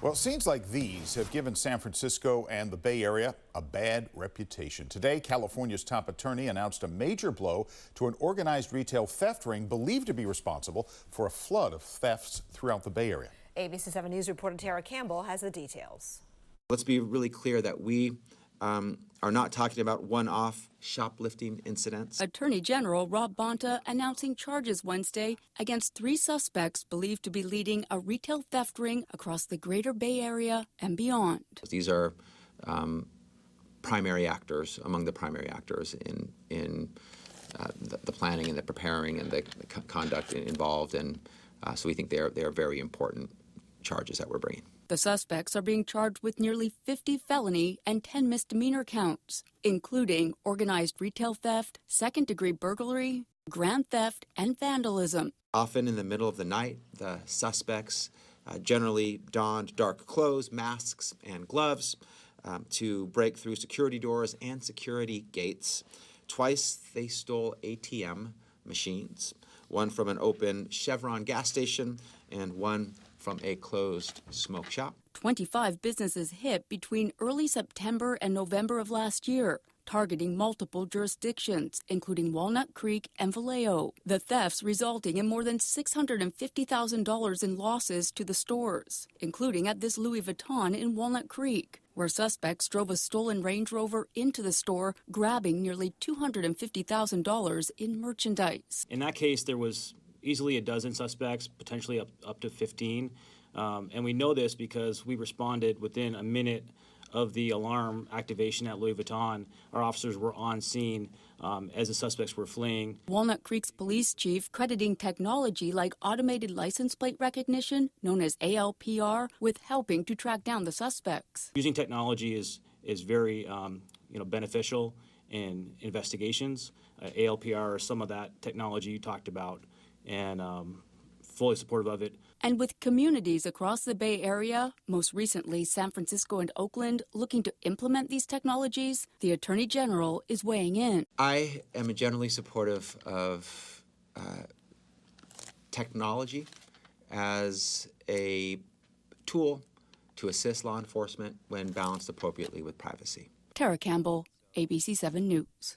Well, scenes like these have given San Francisco and the Bay Area a bad reputation. Today, California's top attorney announced a major blow to an organized retail theft ring believed to be responsible for a flood of thefts throughout the Bay Area. ABC 7 News reporter Tara Campbell has the details. Let's be really clear that we um, are not talking about one-off shoplifting incidents. Attorney General Rob Bonta announcing charges Wednesday against three suspects believed to be leading a retail theft ring across the greater Bay Area and beyond. These are um, primary actors, among the primary actors in, in uh, the, the, planning and the preparing and the, the conduct involved. And uh, so we think they are, they are very important charges that we're bringing. The suspects are being charged with nearly 50 felony and 10 misdemeanor counts, including organized retail theft, second degree burglary, grand theft, and vandalism. Often in the middle of the night, the suspects uh, generally donned dark clothes, masks, and gloves um, to break through security doors and security gates. Twice they stole ATM machines, one from an open Chevron gas station and one from a closed smoke shop. 25 businesses hit between early September and November of last year, targeting multiple jurisdictions, including Walnut Creek and Vallejo. The thefts resulting in more than $650,000 in losses to the stores, including at this Louis Vuitton in Walnut Creek, where suspects drove a stolen Range Rover into the store, grabbing nearly $250,000 in merchandise. In that case, there was easily a dozen suspects, potentially up, up to 15. Um, and we know this because we responded within a minute of the alarm activation at Louis Vuitton. Our officers were on scene um, as the suspects were fleeing. Walnut Creek's police chief crediting technology like automated license plate recognition, known as ALPR, with helping to track down the suspects. Using technology is is very um, you know beneficial in investigations. Uh, ALPR is some of that technology you talked about and um, fully supportive of it. And with communities across the Bay Area, most recently San Francisco and Oakland, looking to implement these technologies, the Attorney General is weighing in. I am generally supportive of uh, technology as a tool to assist law enforcement when balanced appropriately with privacy. Tara Campbell, ABC 7 News.